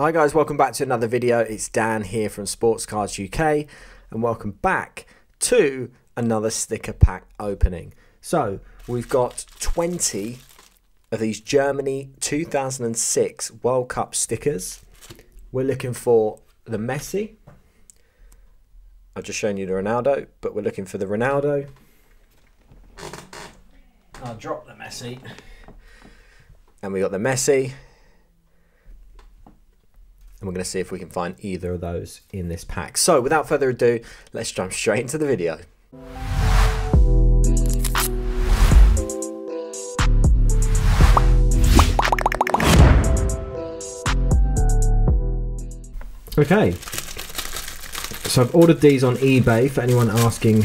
Hi guys, welcome back to another video. It's Dan here from Sports Cards UK and welcome back to another sticker pack opening. So we've got 20 of these Germany 2006 World Cup stickers. We're looking for the Messi. I've just shown you the Ronaldo, but we're looking for the Ronaldo. I'll drop the Messi. And we got the Messi, and we're going to see if we can find either of those in this pack. So without further ado, let's jump straight into the video. Okay, so I've ordered these on eBay for anyone asking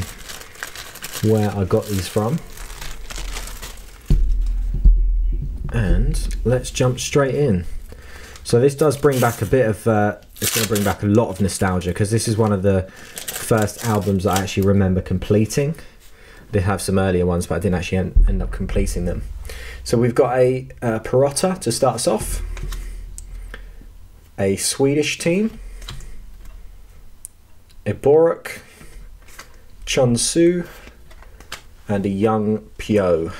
where I got these from. And let's jump straight in. So this does bring back a bit of, uh, it's going to bring back a lot of nostalgia because this is one of the first albums I actually remember completing. Did have some earlier ones, but I didn't actually end, up completing them. So we've got a uh, Perrotta to start us off, a Swedish team, a Boruk, Chunsu, and a young Pio.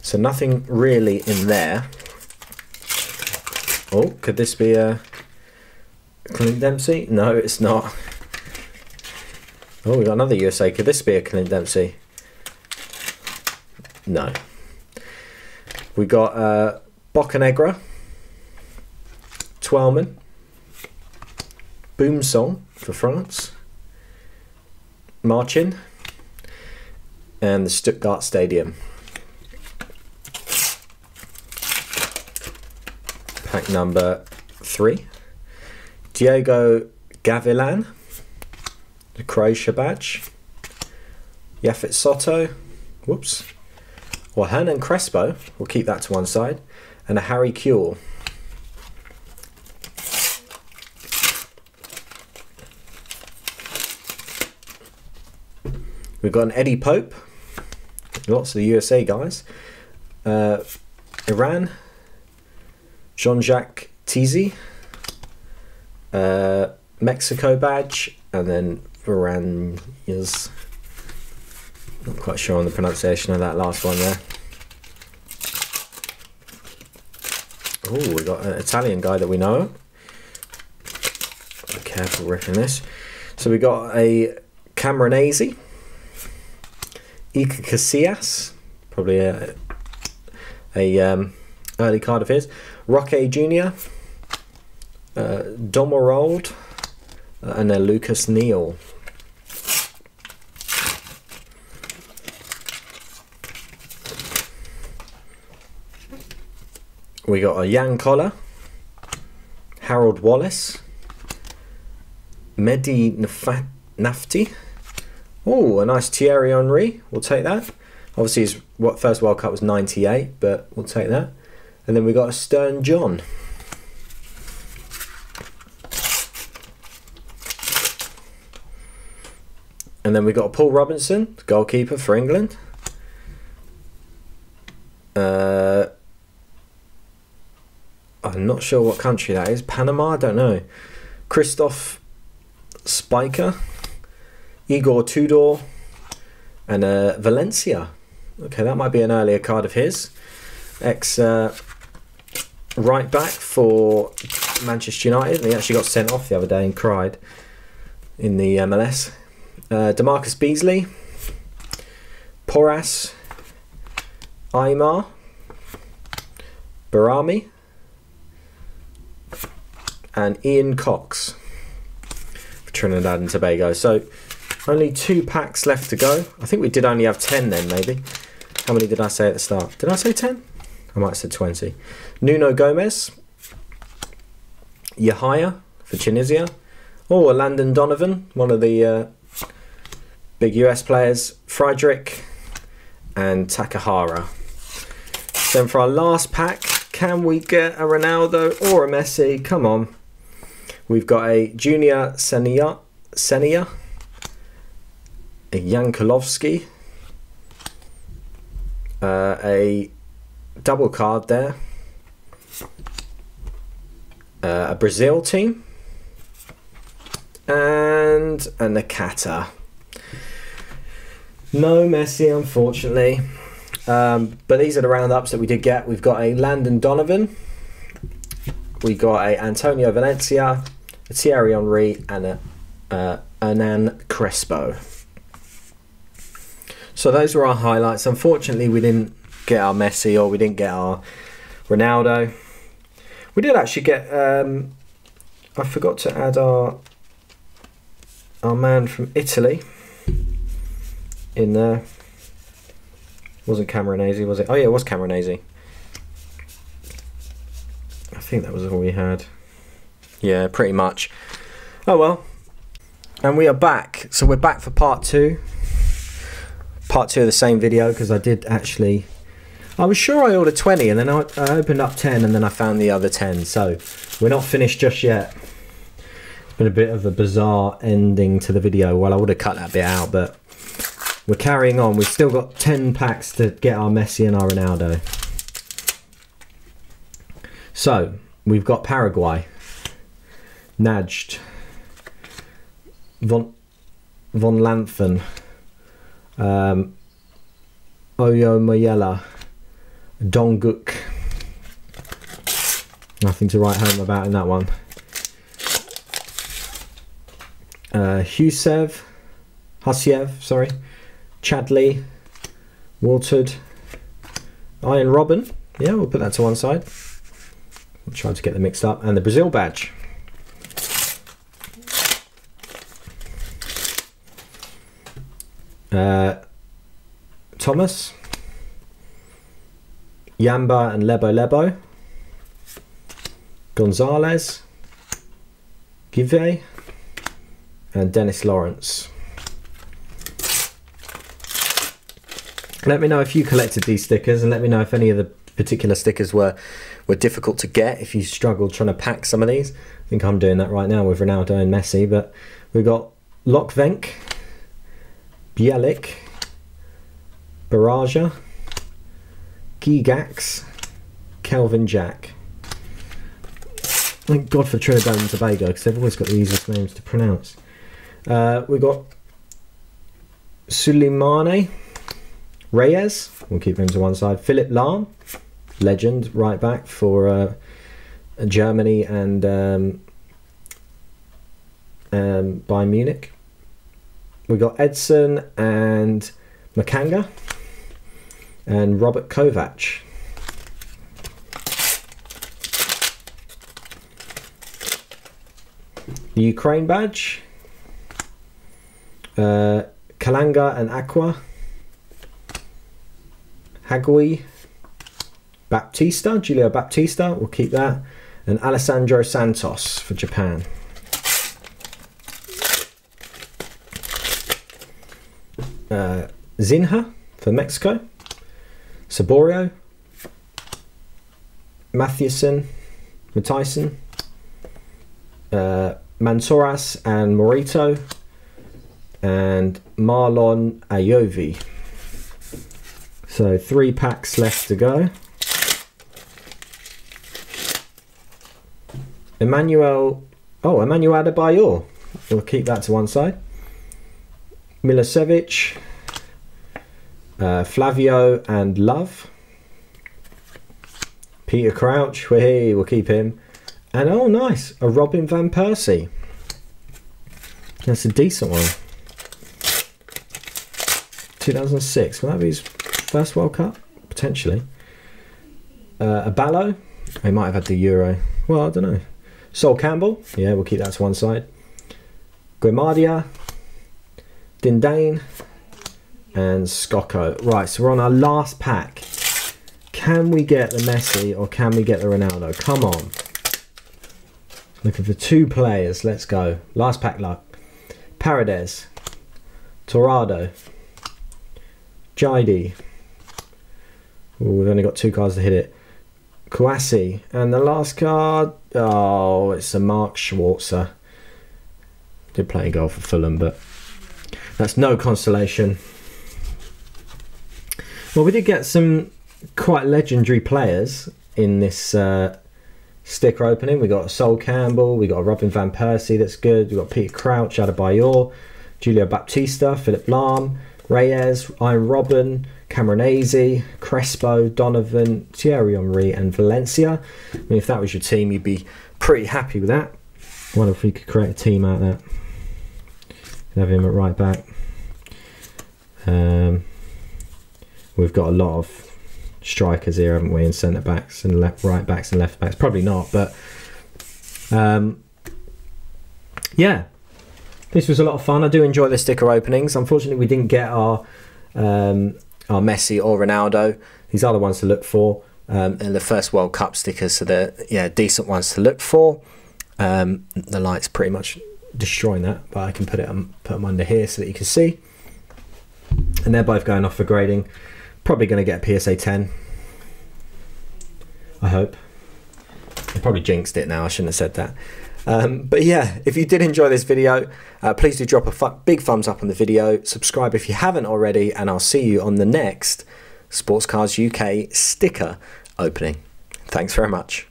So nothing really in there. Oh, could this be a Clint Dempsey? No, it's not. Oh, we got another USA. Could this be a Clint Dempsey? No. We got uh, Bocanegra, Twellman, Boom Song for France, Marchin, and the Stuttgart Stadium. Pack number three. Diego Gavilan, the Croatia badge. Yaphet Soto, whoops. Well, Hernan Crespo, we'll keep that to one side. And a Harry Kewell. We've got an Eddie Pope. Lots of the USA guys. Uh, Iran, Jean-Jacques Tizié, uh, Mexico badge, and then Varanjas. Not quite sure on the pronunciation of that last one there. Oh, we got an Italian guy that we know. Be careful ripping this. So we got a Camoranesi, Iker Casillas, probably a, a um, early card of his. Roque Jr., uh, Domerold, uh, and then Lucas Neill. We got a Jan Koller, Harold Wallace, Mehdi Nafti. Oh, a nice Thierry Henry. We'll take that. Obviously, his first World Cup was 98, but we'll take that. And then we got a Stern John. And then we got Paul Robinson, goalkeeper for England. Uh, I'm not sure what country that is. Panama, I don't know. Christoph Spycher, Igor Tudor, and uh, Valencia. Okay, that might be an earlier card of his. Ex uh, right back for Manchester United. And He actually got sent off the other day and cried in the MLS. Uh, DaMarcus Beasley, Porras, Aimar, Barami, and Ian Cox for Trinidad and Tobago. So only two packs left to go. I think we did only have 10 then, maybe. How many did I say at the start? Did I say 10? I might said 20. Nuno Gomes. Yahaya for Tunisia. Oh, Landon Donovan, one of the uh, big US players. Friedrich and Takahara. Then for our last pack, can we get a Ronaldo or a Messi? Come on. We've got a Junior Senia, Senia a Jankulovski, uh, a double card there. uh, a Brazil team, and a Nakata. No Messi, unfortunately. Um, but these are the roundups that we did get. We've got a Landon Donovan, we got a Antonio Valencia, a Thierry Henry, and a uh, Hernan Crespo. So those were our highlights. Unfortunately, we didn't get our Messi or we didn't get our Ronaldo. We did actually get. Um, I forgot to add our our man from Italy in there. Wasn't Camoranesi, was it? Oh yeah, it was Camoranesi. I think that was all we had. Yeah, pretty much. Oh well. And we are back. So we're back for part two. Part two of the same video because I did actually. I was sure I ordered 20 and then I, I opened up 10 and then I found the other 10. So we're not finished just yet. It's been a bit of a bizarre ending to the video. Well, I would have cut that bit out, but we're carrying on. We've still got 10 packs to get our Messi and our Ronaldo. So, we've got Paraguay. Najd. Von, Von Lanthen. Um, Oyo Mayela. Donguk. Nothing to write home about in that one. Uh, Husev. Hasiev, sorry. Chadley, Watered, Arjen Robben. Yeah, we'll put that to one side. We'll try to get them mixed up. And the Brazil badge. Uh, Thomas, Yamba and Lebo Lebo, Gonzalez, Give, and Dennis Lawrence. Let me know if you collected these stickers and let me know if any of the particular stickers were were difficult to get if you struggled trying to pack some of these. I think I'm doing that right now with Ronaldo and Messi, but we've got Lokvenc, Bielik, Baraja, Gygax, Kelvin Jack. Thank God for Trinidad and Tobago because they've always got the easiest names to pronounce. Uh, we've got Suleimane, Reyes, we'll keep him to one side. Philipp Lahm, legend, right back for uh, Germany and um, um, Bayern Munich. We got Edson and Makanga and Robert Kovac. The Ukraine badge. Uh, Kalanga and Akwá. Hagui, Baptista, Julio Baptista, we'll keep that, and Alessandro Santos for Japan. Uh, Zinha for Mexico, Saborio, Mathewson, Matyson, uh, and Morito, and Marlon Ayovi. So three packs left to go. Emmanuel, oh, Emmanuel Adebayor. We'll keep that to one side. Milicevic, uh, Flavio and Love. Peter Crouch, we'll keep him. And oh, nice, a Robin Van Persie. That's a decent one. 2006, will that be his first World Cup? Potentially. Uh, a Ballo. He might have had the Euro. Well, I don't know. Sol Campbell. Yeah, we'll keep that to one side. Grimadia. Dindane. And Scocco. Right, so we're on our last pack. Can we get the Messi or can we get the Ronaldo? Come on. Looking for two players. Let's go. Last pack luck. Paredes. Torrado. Jaidi. We've only got two cards to hit it. Kouassi. And the last card, oh, it's a Mark Schwarzer. Did play a goal for Fulham, but that's no consolation. Well, we did get some quite legendary players in this uh, sticker opening. We got Sol Campbell, we got Robin van Persie that's good. We got Peter Crouch, Adebayor, Julio Baptista, Philipp Lahm, Reyes, Arjen Robben, Camoranesi, Crespo, Donovan, Thierry Henry, and Valencia. I mean, if that was your team, you'd be pretty happy with that. I wonder if we could create a team out of that. Have him at right back. Um, we've got a lot of strikers here, haven't we, and centre backs and left, right backs and left backs. Probably not, but um, yeah, this was a lot of fun. I do enjoy the sticker openings. Unfortunately, we didn't get our um, our Messi or Ronaldo. These are the ones to look for. Um, and the first World Cup stickers, so they're yeah decent ones to look for. Um, the light's pretty much destroying that, but I can put it put them under here so that you can see. And they're both going off for grading. Probably going to get a PSA 10. I hope. I probably jinxed it now. I shouldn't have said that. Um, but yeah, if you did enjoy this video, uh, please do drop a big thumbs up on the video. Subscribe if you haven't already, and I'll see you on the next Sports Cards UK sticker opening. Thanks very much.